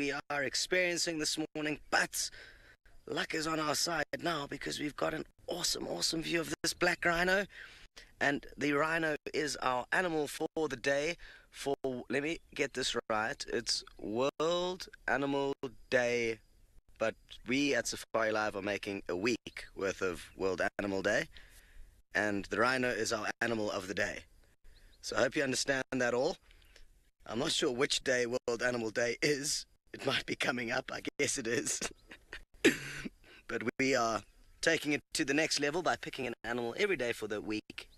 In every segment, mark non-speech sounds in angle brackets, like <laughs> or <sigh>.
we are experiencing this morning, but luck is on our side now because we've got an awesome, awesome view of this black rhino. And the rhino is our animal for the day. For let me get this right. It's World Animal Day, but we at Safari Live are making a week worth of World Animal Day, and the rhino is our animal of the day. So I hope you understand that all. I'm not sure which day World Animal Day is. It might be coming up. I guess it is. <laughs> but we are taking it to the next level by picking an animal every day for the week.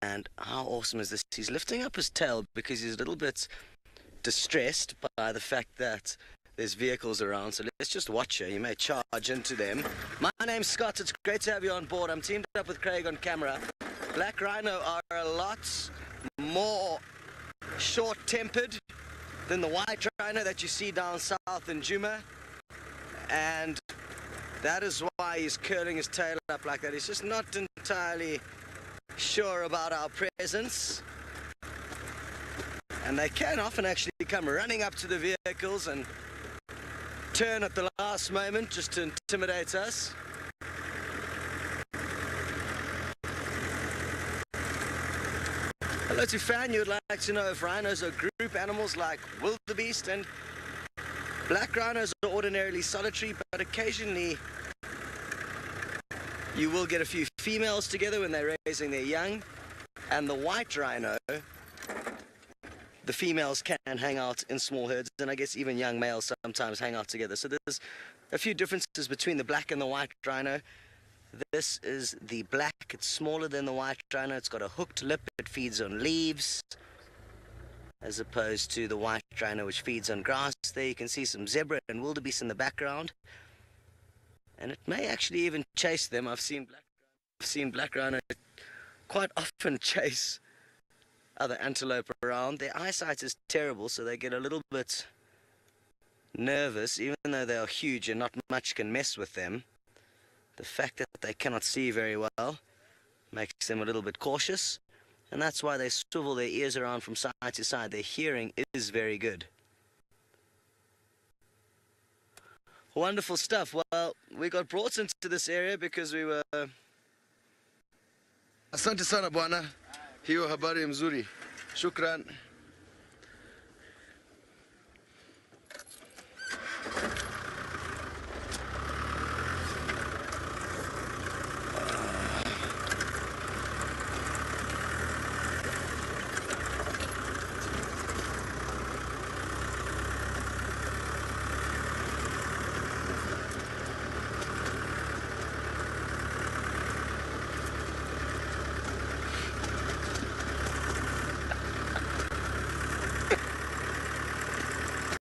And how awesome is this? He's lifting up his tail because he's a little bit distressed by the fact that there's vehicles around. So let's just watch her. You may charge into them. My name's Scott. It's great to have you on board. I'm teamed up with Craig on camera. Black Rhino are a lot more short-tempered than the white rhino that you see down south in Djuma. And that is why he's curling his tail up like that. He's just not entirely sure about our presence. And they can often actually come running up to the vehicles and turn at the last moment just to intimidate us. Hello to Fan, you would like to know if rhinos are group animals like wildebeest and black rhinos are ordinarily solitary but occasionally you will get a few females together when they're raising their young. And the white rhino the females can hang out in small herds and I guess even young males sometimes hang out together. So there's a few differences between the black and the white rhino this is the black. It's smaller than the white rhino. It's got a hooked lip. It feeds on leaves as opposed to the white rhino which feeds on grass. There you can see some zebra and wildebeest in the background. And it may actually even chase them. I've seen black, I've seen black rhino quite often <laughs> chase other antelope around. Their eyesight is terrible, so they get a little bit nervous, even though they are huge and not much can mess with them. The fact that they cannot see very well makes them a little bit cautious, and that's why they swivel their ears around from side to side. Their hearing is very good. Wonderful stuff. Well, we got brought into this area because we were... Asante sana bwana. Hiyo habari mzuri. Shukran.